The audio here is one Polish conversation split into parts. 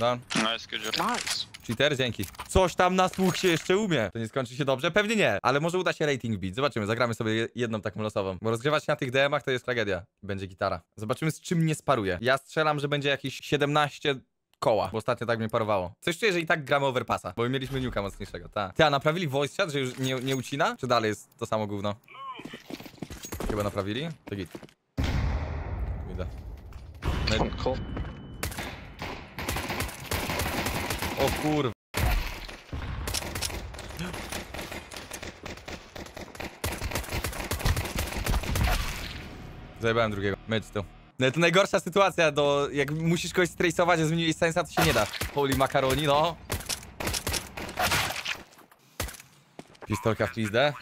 No, Nice, good job. Nice. cheater, dzięki. Coś tam na słuch się jeszcze umie. To nie skończy się dobrze? Pewnie nie, ale może uda się rating wbić. Zobaczymy, zagramy sobie je- jedną taką losową. Bo rozgrywać na tych DM-ach to jest tragedia. Będzie gitara. Zobaczymy z czym nie sparuje. Ja strzelam, że będzie jakieś 17 koła, bo ostatnio tak mnie parowało. Coś czuję, że i tak gramy overpassa, bo mieliśmy niuka mocniejszego, tak. Ty, a naprawili voice chat, że już nie, nie ucina? Czy dalej jest to samo gówno? Chyba naprawili? To git. Idę. No i- Cool. O kurwa. Zajebałem drugiego. Mecz tu. No to najgorsza sytuacja, do, jak musisz kogoś strace'ować, a zmieniłeś sensa, to się nie da. Holy macaroni, no. Pistolka w pizdę.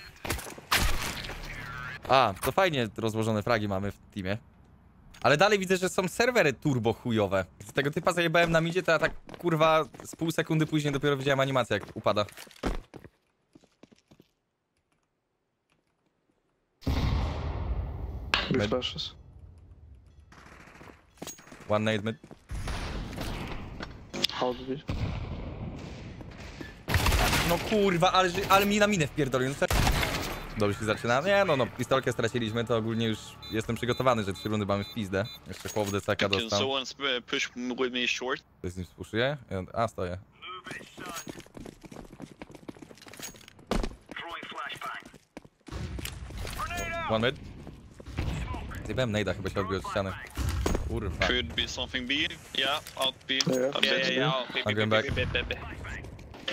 A, to fajnie rozłożone fragi mamy w teamie. Ale dalej widzę, że są serwery turbo chujowe. Z tego typa zajebałem na midzie, to ja tak kurwa z pół sekundy później dopiero widziałem animację jak upada. Mid. flashes. One nade mid. How? No kurwa, ale, ale mi na minę wpierdolił. No Dobrze się zaczyna? Nie no, no, pistolkę straciliśmy, to ogólnie już jestem przygotowany, że trzy rundy mamy w pizdę. Jeszcze chłop Can dostał. someone sp- push m- with me short? Ktoś z nim spuszuje? A, stoję. One mid. Zjebałem nade'a, chyba się odbił od ściany. Kurwa. Could be something B. Yeah, out B. Yeah. I'm Yeah, yeah, yeah. out B, I'm B, going B, back. B, B, B, B.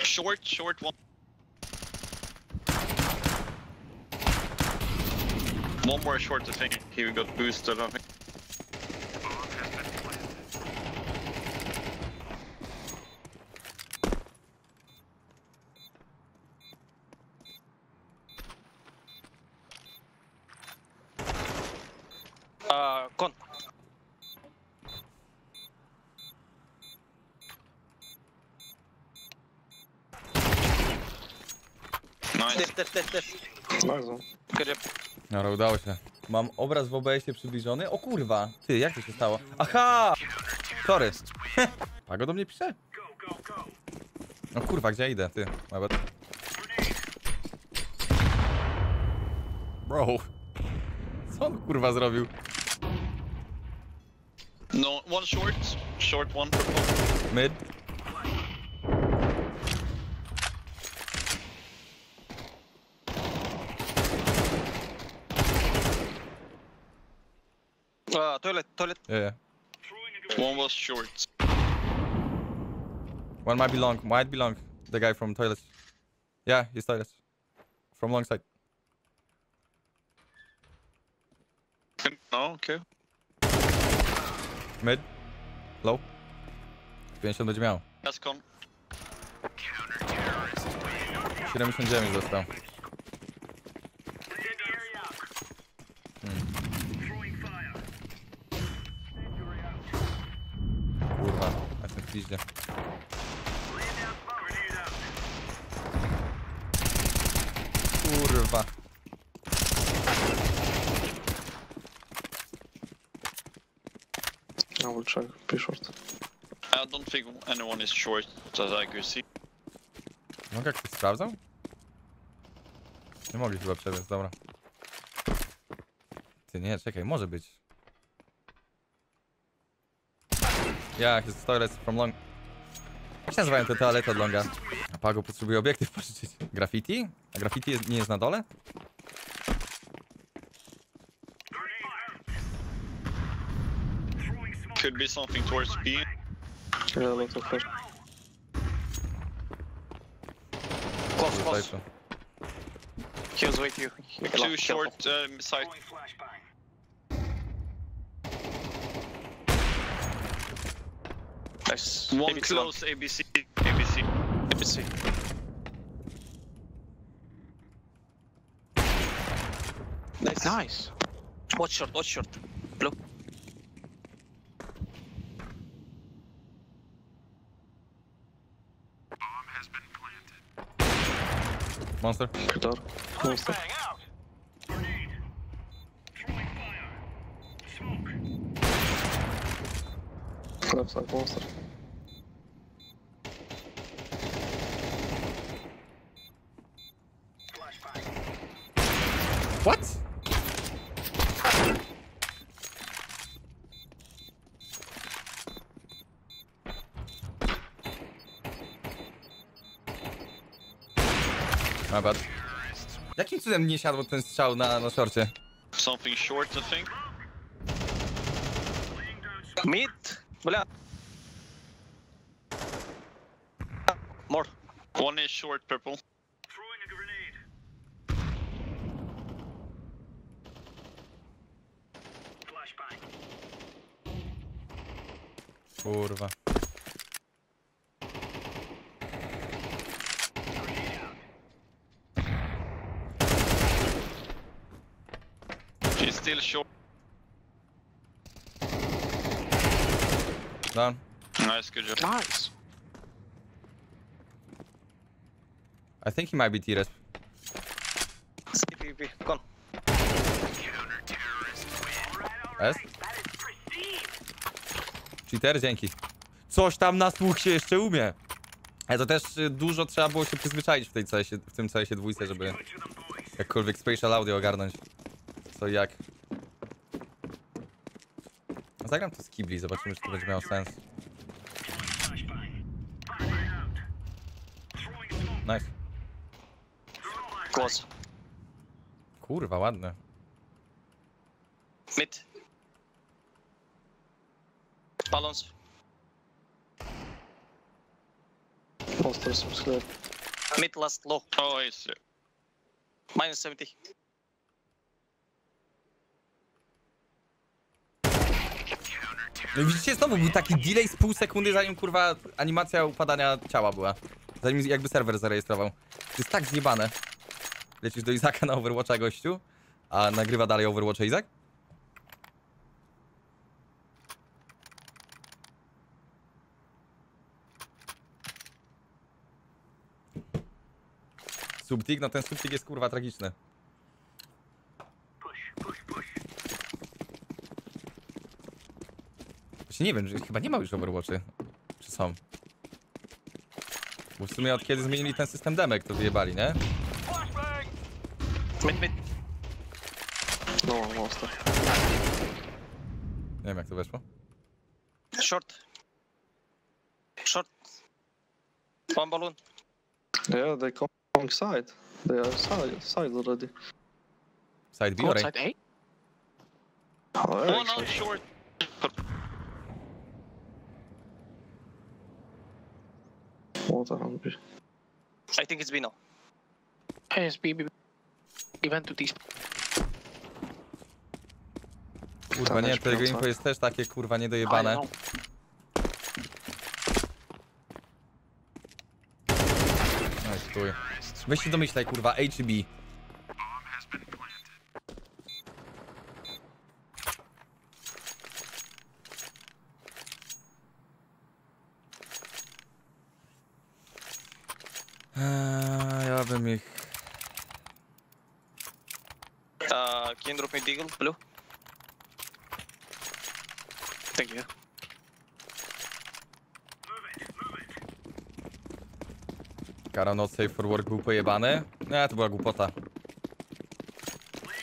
Short, short one. One more short, I think. He got boosted, I think. Udało się. Mam obraz w OBS-ie przybliżony. O kurwa. Ty, jak to się stało? Aha! Sorry. Pago do mnie pisze? No kurwa, gdzie ja idę? Ty, bad. Bro. Co on kurwa zrobił? No, one short. Short one. Mid. Toilet, toilet. Yeah, yeah. One was short. One might be long. Might be long. The guy from toilets. Yeah, he's toilets. From long side. No, okay. Mid. Low. 50 będzie miał. That's con. 79 został. Piździe. Kurwa. I will try. Be short. I don't think anyone is short as I could see. Mogę jak ktoś sprawdzał? Nie mogli chyba przebiec, dobra. Ty nie, czekaj, może być. Ja, jest toilet from long. Jak się nazywają te toalety od longa? A Pago potrzebuje obiektyw pożyczyć. Graffiti? A graffiti jest, nie jest na dole? Could be something towards B. Yeah. Close, close. He was with you. Two short um, side. Nice. One ABC close ABC. ABC. ABC. Nice. Nice. Watch short, watch short. Blue. Monster. Guitar. Monster. Left side monster. bad. Jakim cudem nie siadł ten strzał na, na szorcie? Something short, I think. Mid! Bla! More. One is short, purple. Kurwa. Still short. Down. Nice, good job. Nice. I think he might be T-Res. CPP. Gone. S? Cheater, dzięki. Coś tam na słuch się jeszcze umie. Ale to też y, dużo trzeba było się przyzwyczaić w, tej CS w tym CS dwójce, żeby jakkolwiek spatial audio ogarnąć. Co i jak. Zagram to z kibli, zobaczymy czy to będzie miało sens. Nice. Close. Kurwa, ładne. Mid. Balance. Monster seems clear. Mid last low. Oh, uh, Minus 70. No i widzicie, znowu był taki delay z pół sekundy, zanim kurwa animacja upadania ciała była. Zanim jakby serwer zarejestrował. To jest tak zjebane. Lecisz do Izaka na Overwatcha gościu, a nagrywa dalej Overwatcha Izak? Subtik? No ten subtik jest kurwa tragiczny. Właśnie nie wiem, że chyba nie ma już Overwatchy. Czy są? Bo w sumie od kiedy zmienili ten system demek, to wyjebali, nie? Mid, mid. No monster. Nie wiem jak to weszło. Short. Short. One balloon. Yeah, they coming side. They are side, side already. Side B A? Oh, yeah, one out actually. short. Water hungry. I think it's B now. Yes, B, B, B. Event to this. Kurwa nie, tego info jest też takie kurwa niedojebane. No i chuj. Weź się domyślaj kurwa, A czy B? Eee, ja bym ich... Uh, can you drop me deagle? Blue. Thank you. Kara not safe for work był pojebany? Nie, to była głupota.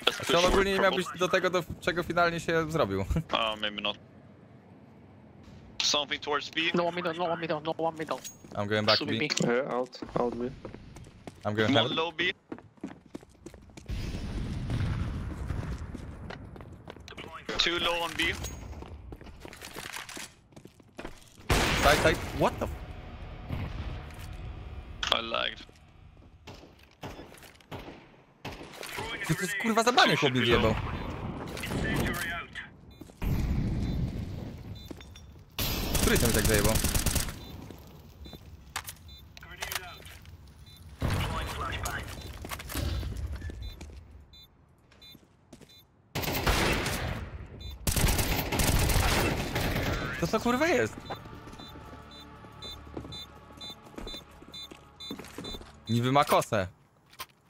Push on short, ogólnie nie miał być do tego, do czego finalnie się zrobił? Uh, maybe not. Something towards B. No one middle, no one middle, no one middle. I'm going back to Should B. be B. Yeah, out, out B. I'm going One heaven. low B. Two low on B. Side, side. What the f... Lagged. Co to jest kurwa za banie chłop mi wyjebał? Który ten tak zajebał? To co kurwa jest? Niby ma kosę.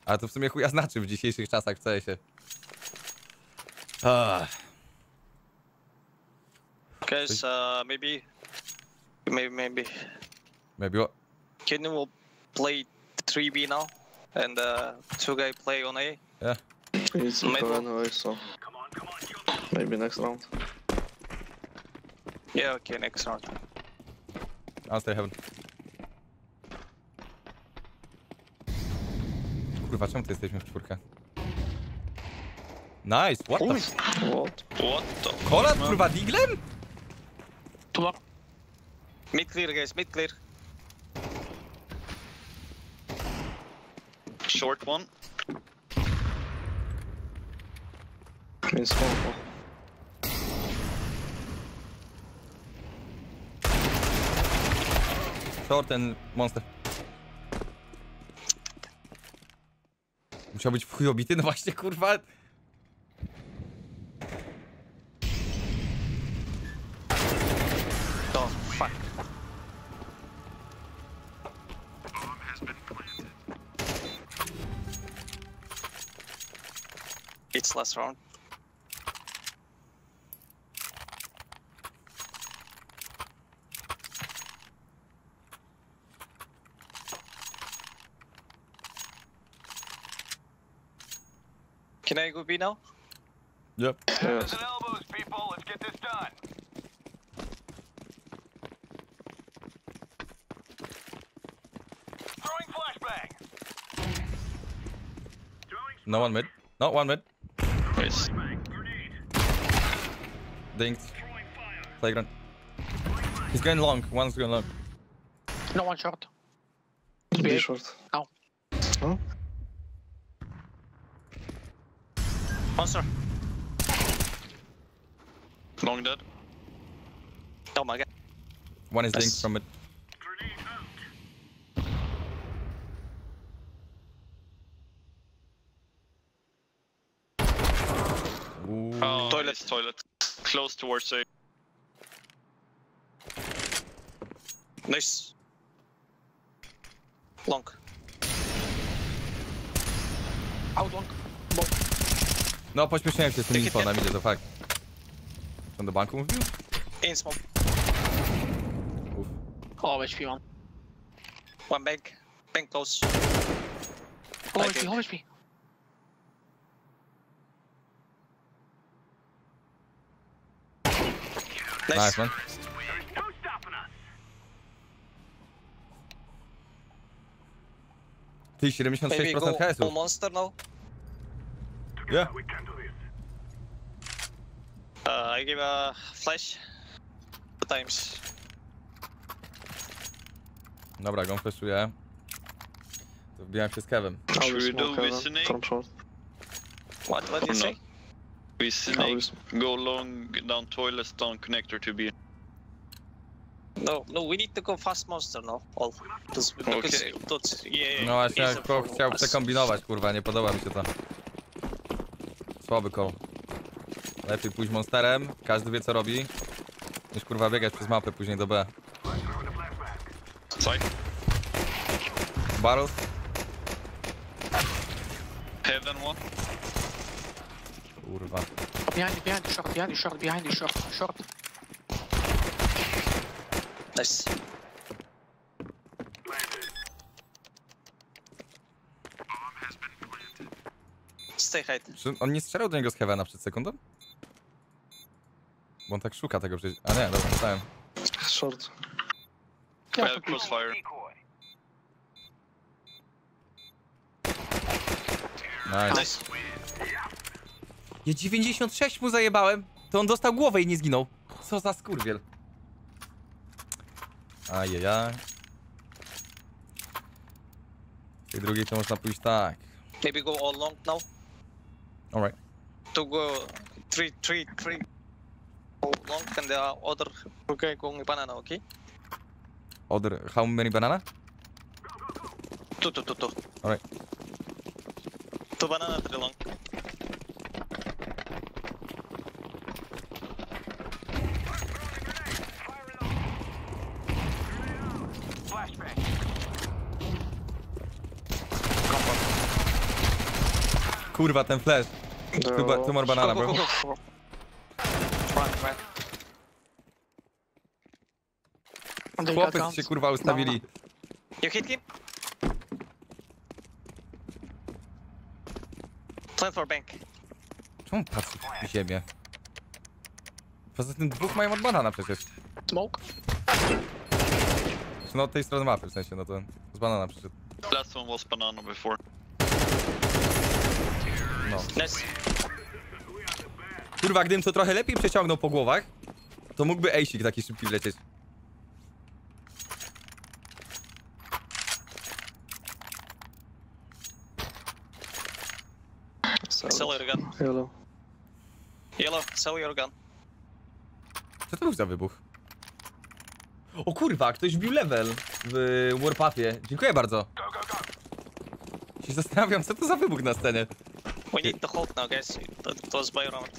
Ale to w sumie chuja znaczy w dzisiejszych czasach w CS-ie. Ach. Guys, uh, maybe, maybe, maybe. Maybe what? Can you play 3B now? And uh, two guy play on A? Yeah. It's go anyway, so maybe next round. Yeah, okay, next round. I'll stay heaven. Kurwa, czemu ty jesteśmy w czwórkę? Nice, what the f... What? What the? Kolat, kurwa, diglem? More. Mid clear, guys. Mid clear. Short one. In smoke. Short ten monster. Musiał być w chuj obity, no właśnie, kurwa. Oh, fuck. It's last round. Can I go B now? Yep. Yes. elbows, people. Let's get this done. Throwing flashbang. No one mid. Not one mid. Nice. Dinked. Flagrant. He's going long. One's going long. No one short. Be short. Ow. Huh? Monster. Long dead. Oh my god. One is Nice. dinked from mid. Ooh. Oh, Toilet. Toilet. Close towards A. Nice. Long. Out long. No, pośpieszyłem się z tym Take it, info yeah. na midzie, to fakt. On do banku mówił? In smoke. Uff. Oh, HP one. One bank. Bank close. Okay. HP, oh, HP. Nice. Nice, man. No stopping us. Ty, Maybe 76% go all HS-ów. monster now. Yeah. We can do this. Uh, I give a flash. Two times. Dobra, go flashuję. To wbijam się z Kevem. Will we do from short. What? What you say? We snake. Go long down toilet, down connector to B. No, no, we need to go fast monster now. All. Because, because Okay. that's, yeah, yeah, No właśnie, chciał us. przekombinować, kurwa, nie podoba mi się to. Słaby koło. Lepiej pójść monsterem, każdy wie co robi, niż kurwa biegać przez mapę później do B. Side. Barrels? Heaven one. Kurwa. Behind you, behind you, short, behind you, short, behind you, short, short. Nice. Stay hide. Czy on nie strzelał do niego z Heavena przed sekundą? Bo on tak szuka tego przecież. A nie, dobra, dostałem. Short. Yeah, crossfire. Nice. Nice. Ja 96 mu zajebałem, to on dostał głowę i nie zginął. Co za skurwiel. Ajajaj. W tej drugiej to można pójść tak. Maybe go all long now. Alright. To go three, three, three. Go long and the other guy going banana, okay? Other, how many banana? Two, two, two, two. Alright. Two banana, three long. Kurwa, ten flash. Two, all- two more banana, bro. guns. się kurwa ustawili. You hit him? Plan for bank. Czemu patrzy w ziemię? Poza tym dwóch mają od banana przecież. Smoke. Czy no od tej strony mapy w sensie, no to z banana przyszedł. Last one was banana before. No. Nice. Kurwa, gdybym to trochę lepiej przeciągnął po głowach, to mógłby Ejsik taki szybki wlecieć. Sell your gun. Yellow. Yellow, sell your gun. Co to był za wybuch? O kurwa, ktoś wbił level w Warpathie. Dziękuję bardzo. Się zastanawiam, co to za wybuch na scenie. We need to hold now, guys. It was by round.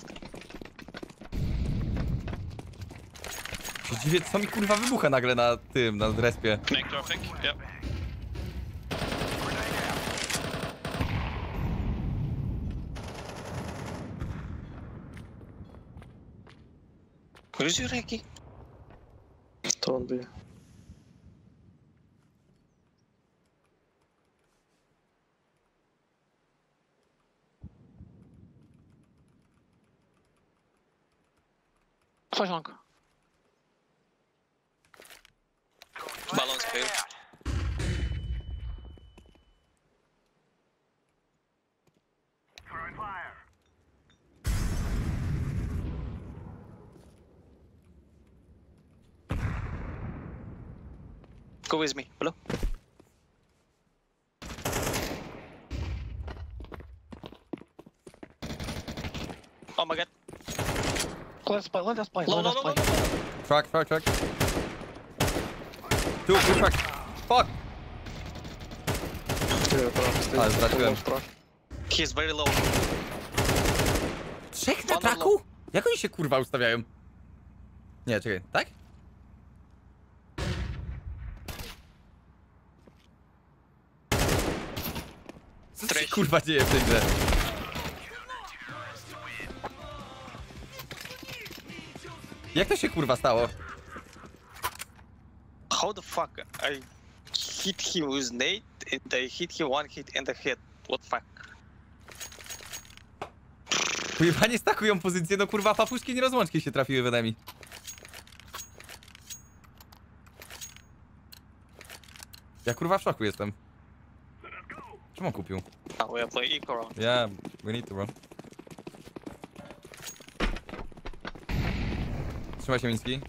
Się dziwię, co mi kurwa wybucha nagle na tym, na respie. Connector, I think. Yep. Where's your Reiki? Don't be. Flash long. Balance clear. Throwing fire. Go with me. Hello? Oh my god. Let's play, let us play, Low, let us play. Truck, truck, truck. Tu, tu, truck. Fuck! Ale. Almost truck. He's very low. Trzech na traku? Jak oni się kurwa ustawiają? Nie, czekaj, tak? Co się kurwa dzieje w tej grze? Jak to się kurwa stało? How the fuck I hit him with nade and I hit him one hit in the head. What fuck? Kurwa nie stakują pozycję, no kurwa papuszki nie rozłączki się trafiły w enemy. Ja kurwa w szoku jestem. Czemu on kupił? Now we play round. Yeah, we need to run. Trzymaj się Miński.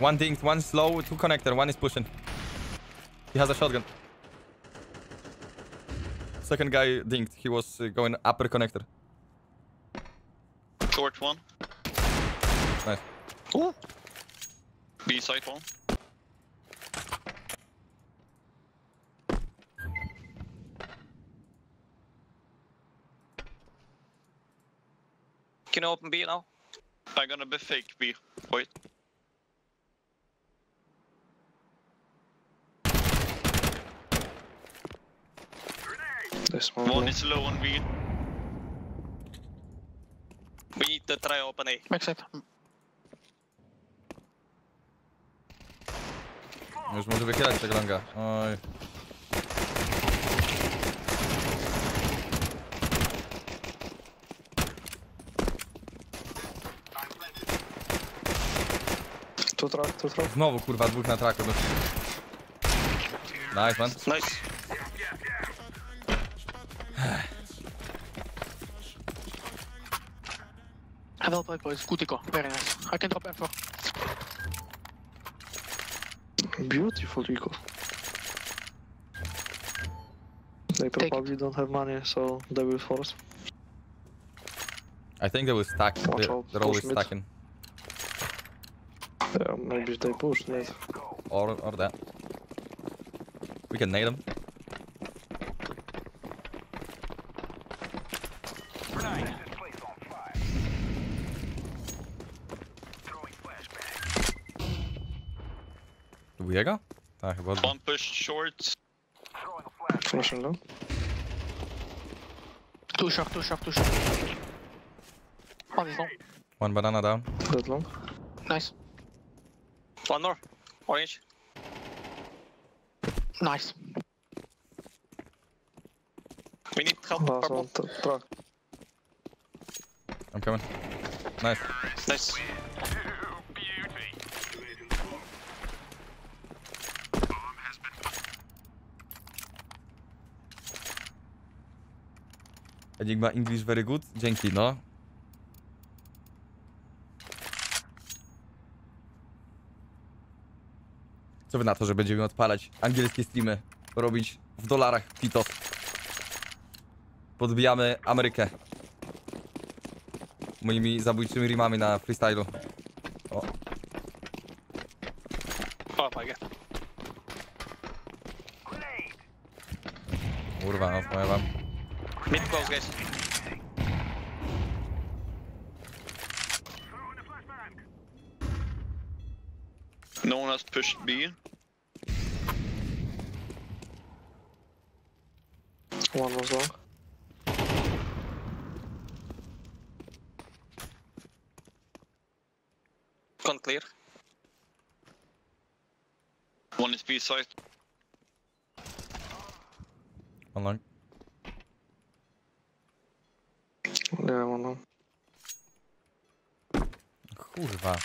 One dinked, one slow, two connector, one is pushing. He has a shotgun. Second guy dinked, he was uh, going upper connector. Short one. Nice. Ooh. B side one. Can open B now? I'm gonna be fake B. Wait. They smoke One is low on B. We need to try open A. Backside. Już może wychylać tego longa. Oj. Two truck, two truck. Znowu kurwa dwóch na traku. No. Nice man. Nice. Well played, boys. Good eco. Very nice. I can drop M4. Beautiful eco. They probably don't have money, so they will force. I think they will stack. Watch They're, out, they're always stacking. Yeah, maybe they push mid. Or, or that. We can nade them. Grenade. This place on fire. Throwing flashbang. Lubię go? Tak, chyba. odbił. One push short. Throwing a flashbang. Flashing low. Two short, two short, two short. One is long. One banana down. Dead long. Nice. One more. Orange. Nice. We need help. Last I'm coming. Nice. Nice. Enigma English very good. Dzięki, no. Co wy na to, że będziemy odpalać angielskie streamy, robić w dolarach pitos. Podbijamy Amerykę. Moimi zabójczymi rimami na freestylu. O, my god. kurwa, no powiem wam. Mid close, guys. No one has pushed B. One was long. Con clear. One is B side. One long. Yeah, one long. Kurwa.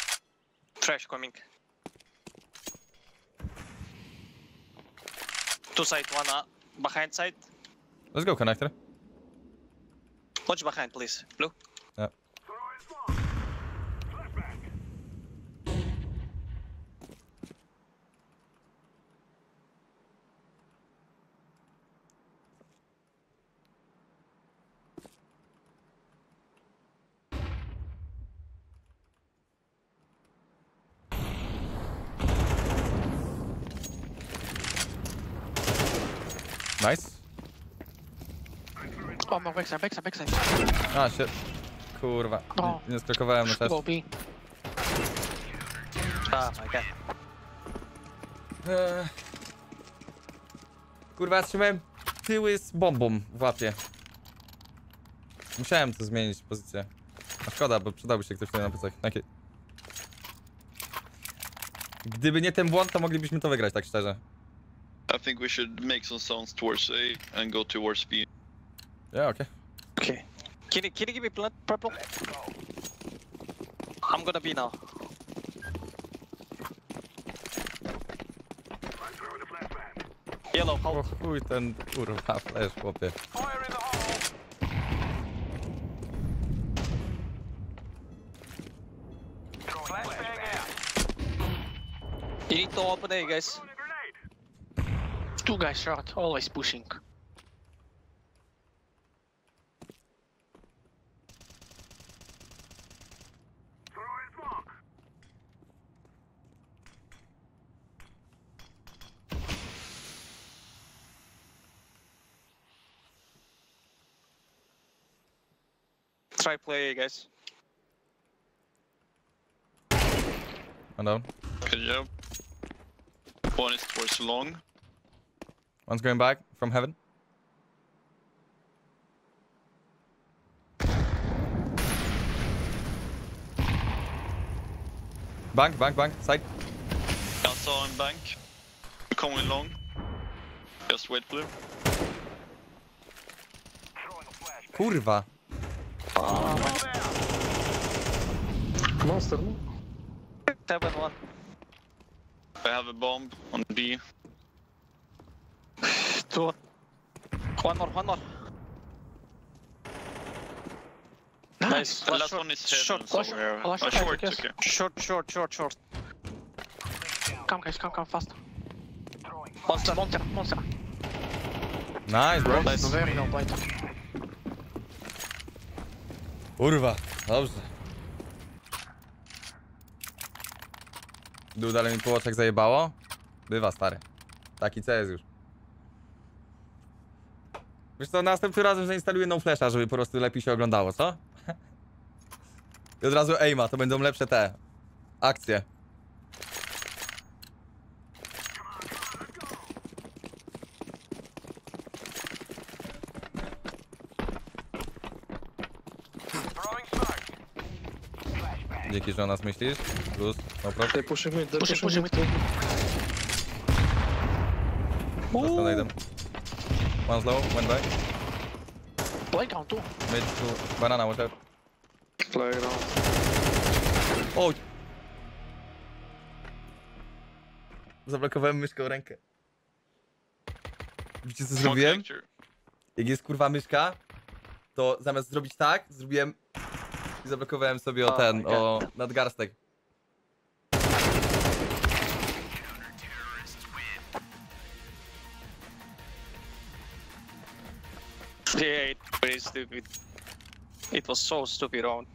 Trash coming. Two side, one uh, behind side. Let's go, connector. Watch behind, please. Blue. Nice. Backside, backside, backside. A, shit. Kurwa. No. Nie, nie skakowałem na test. Go B. Ah my god. Eee. Kurwa, ja trzymałem tyły z bombą w łapie. Musiałem to zmienić pozycję. A szkoda, bo przydałby się ktoś tutaj na plecach. Takie... Gdyby nie ten błąd, to moglibyśmy to wygrać, tak szczerze. I think we should make some sounds towards A and go towards B. Ja, okej. Okay. Can you, can you give me plant purple? I'm gonna be now. Yellow, O hold. chuj ten, kurwa, flash, chłopie. Fire in the hole. Throwing flashbang out. You need to open A, guys. Throwing a grenade. Two guys short, always pushing. Try play A, guys. One down. Good job. One is towards long. One's going back from heaven. Bank, bank, bank, side. I saw him bank. Coming long. Just wait blue. Throwing a flashbang. Kurwa. Monster, no? Seven one. I have a bomb on B. Two. One more, one more. Nice. The Last last short. one is Short, heaven short, somewhere. last short, I short, guess. okay. Short, short, short, short. Come, guys, come, come, fast. Throwing Monster. Monster, monster. Nice, bro. Nice. Very low plate. Kurwa, dobrze. Dół dalej mi półoczek zajebało? Bywa, stary. Taki CS już. Wiesz co, następnym razem zainstaluję no flasha, żeby po prostu lepiej się oglądało, co? I od razu aima, to będą lepsze te akcje. Flashbang. Dzięki, że o nas myślisz. Plus, no proszę. They pushing mid, pushing, pushing mid. Został najdem. One low, one back. Playground too. Mid to banana, watch out. Playground. O! Zablokowałem myszką rękę. Widzicie co zrobiłem? Jak jest kurwa myszka to zamiast zrobić tak, zrobiłem i zablokowałem sobie o O, ten, okej. o nadgarstek. Yeah, it very stupid. It was so stupid round.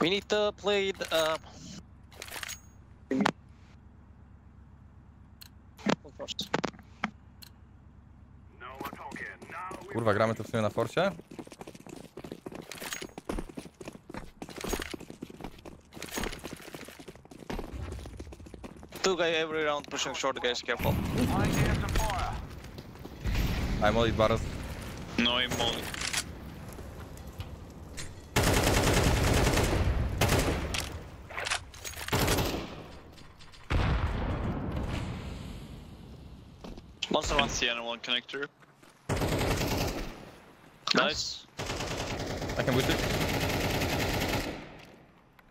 We need to play the, uh... Kurwa, gramy to w sumie na forcie? Two guy every round pushing short guys, careful. I'm all baros. No, I'm molly. Monster I one. can see anyone connector. Nice. I can boost it.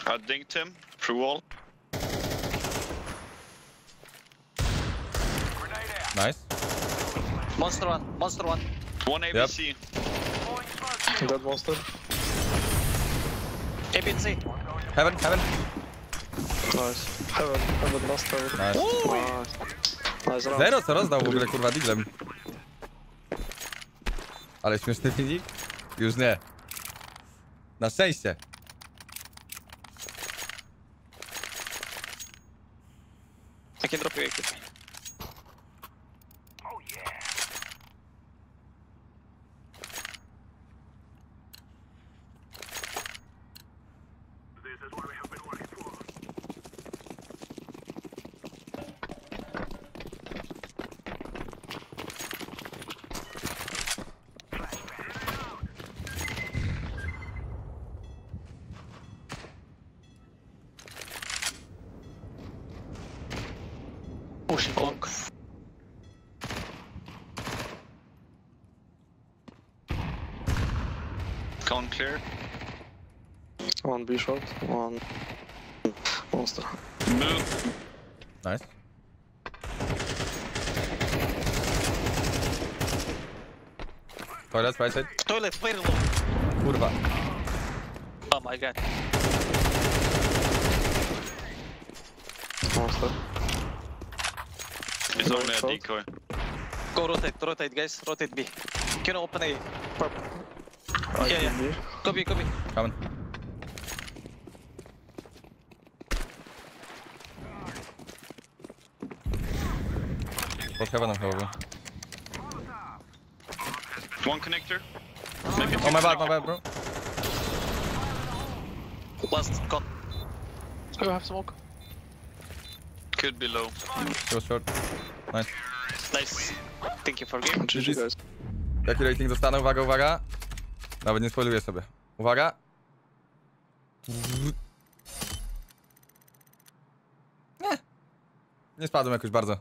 I dinked him through wall. Nice. Monster one. Monster one. One ABC. Throwing smoke. Dead monster. APC. Heaven, heaven. Nice. Heaven, heaven, last heaven. Nice. Nice. Nice round. Zero co rozdał w ogóle kurwa diglem. Ale śmieszny filmik? Już nie. Na szczęście. I can drop Con clear. One B short, one monster. Move. Nice. Toilet, right side. Toilet, very low. Kurwa. Oh my god. Monster. It's No, only a decoy. Go rotate, rotate guys, rotate B. Can you open A? Purple. I Yeah, yeah. Go B. Coming. Pod heavenem chyba był. One connector. Maybe Oh my bad, my bad bro. Last con. Do you have smoke? could be low. He was short. Nice. Nice. Thank you for game. GG guys. Jaki rating dostanę? Uwaga, uwaga. Nawet nie spoiluję sobie. Uwaga. Nie. Nie spadłem jakoś bardzo.